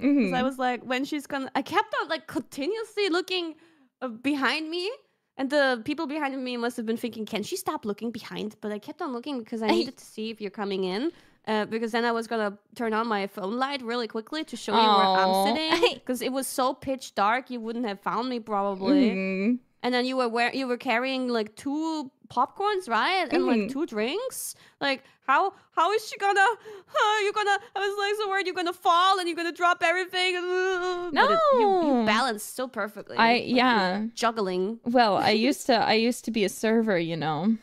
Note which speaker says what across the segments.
Speaker 1: Mhm.
Speaker 2: I was like, when she's gonna, I kept on like continuously looking uh, behind me. And the people behind me must have been thinking, can she stop looking behind? But I kept on looking because I needed to see if you're coming in. Uh, because then I was gonna turn on my phone light really quickly to show you where I'm sitting. Because it was so pitch dark, you wouldn't have found me probably.
Speaker 1: Mhm.
Speaker 2: And then you were wear- you were carrying like two popcorns, right? And like
Speaker 1: Mhm.
Speaker 2: two drinks. Like how how is she gonna? Uh, you're gonna? I was like, so worried you're gonna fall and you're gonna drop everything. No, it- you, you
Speaker 1: No.
Speaker 2: balanced so perfectly.
Speaker 1: I-
Speaker 2: Like,
Speaker 1: yeah.
Speaker 2: juggling.
Speaker 1: Well, I used to I used to be a server, you know.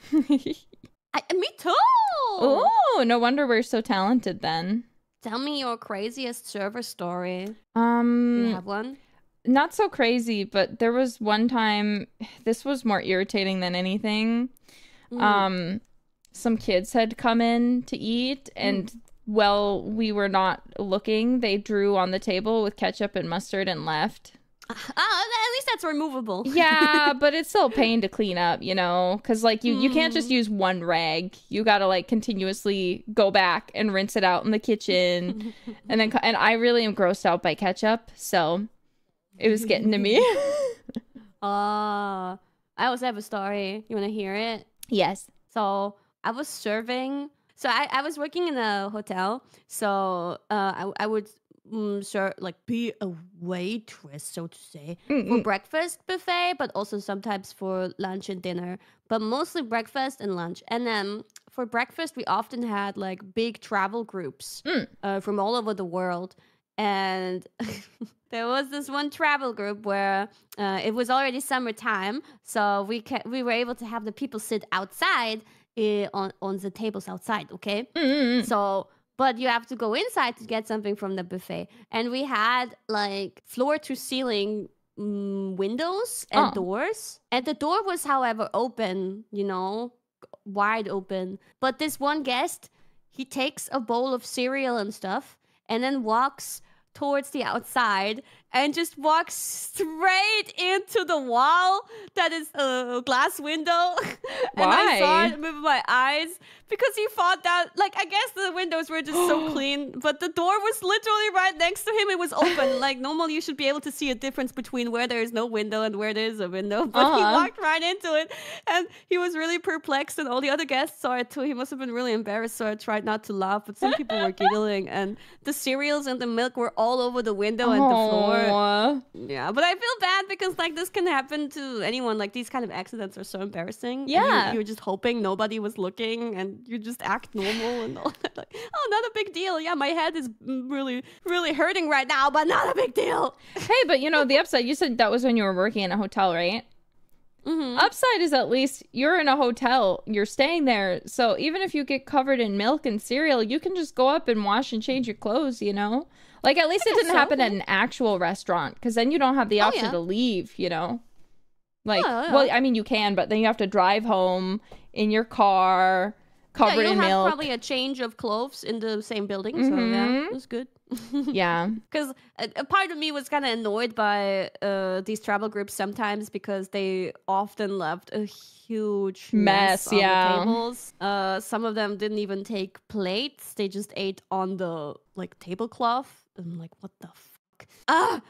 Speaker 2: I, me too.
Speaker 1: oh, no wonder we're so talented then.
Speaker 2: Tell me your craziest server story. Do
Speaker 1: Um
Speaker 2: you have one?
Speaker 1: Not so crazy, but there was one time this was more irritating than anything.
Speaker 2: Mm.
Speaker 1: Um some kids had come in to eat and well, we were not looking. They drew on the table with ketchup and mustard and left.
Speaker 2: Ah, at least that's removable.
Speaker 1: Yeah, but it's still a pain to clean up, you know, because like you you can't just use one rag. You got to like continuously go back and rinse it out in the kitchen, and then and I really am grossed out by ketchup, so it was getting to me.
Speaker 2: Uh, I also have a story. You want to hear it?
Speaker 1: yes.
Speaker 2: So I was serving. So I, I was working in a hotel. So uh, I, I would mm, serve, like be a waitress, so to say, for
Speaker 1: Mm-mm.
Speaker 2: breakfast buffet, but also sometimes for lunch and dinner, but mostly breakfast and lunch. And then for breakfast, we often had like big travel groups
Speaker 1: Mm.
Speaker 2: uh, from all over the world. And there was this one travel group where uh, it was already summertime, so we ca- we were able to have the people sit outside uh, on on the tables outside. Okay,
Speaker 1: Mm-mm.
Speaker 2: so but you have to go inside to get something from the buffet, and we had like floor to ceiling. Mm, windows and
Speaker 1: Oh.
Speaker 2: doors and the door was however open you know wide open but this one guest he takes a bowl of cereal and stuff and then walks towards the outside and just walks straight into the wall that is a glass window. and I saw
Speaker 1: Why?
Speaker 2: it with my eyes because he thought that, like, I guess the windows were just so clean, but the door was literally right next to him. It was open. like, normally you should be able to see a difference between where there is no window and where there is a window. But he
Speaker 1: Uh-huh.
Speaker 2: walked right into it and he was really perplexed, and all the other guests saw it too. He must have been really embarrassed, so I tried not to laugh, but some people were giggling, and the cereals and the milk were all over the window and the floor. Yeah, but I feel bad because like this can happen to anyone. Like these kind of accidents are so embarrassing. and you-
Speaker 1: Yeah.
Speaker 2: you're just hoping nobody was looking, and you just act normal and all that. Like, oh, not a big deal. Yeah, my head is really, really hurting right now, but not a big deal.
Speaker 1: Hey, but you know the upside. You said that was when you were working in a hotel, right?
Speaker 2: Hmm
Speaker 1: Upside is at least you're in a hotel, you're staying there. So even if you get covered in milk and cereal, you can just go up and wash and change your clothes, you know? Like at least it didn't
Speaker 2: so,
Speaker 1: happen at an actual restaurant because then you don't have the
Speaker 2: Oh,
Speaker 1: option
Speaker 2: yeah.
Speaker 1: to leave, you know? Like,
Speaker 2: Yeah, yeah.
Speaker 1: well, I mean, you can, but then you have to drive home in your car
Speaker 2: Yeah,
Speaker 1: covered
Speaker 2: you
Speaker 1: in
Speaker 2: have
Speaker 1: milk.
Speaker 2: probably a change of clothes in the same building, so yeah, it was good.
Speaker 1: yeah.
Speaker 2: because a, a part of me was kind of annoyed by uh, these travel groups sometimes because they often left a huge mess,
Speaker 1: Mess,
Speaker 2: on
Speaker 1: yeah.
Speaker 2: the tables. Uh, some of them didn't even take plates; they just ate on the like tablecloth. I'm like, what the fuck? Ah,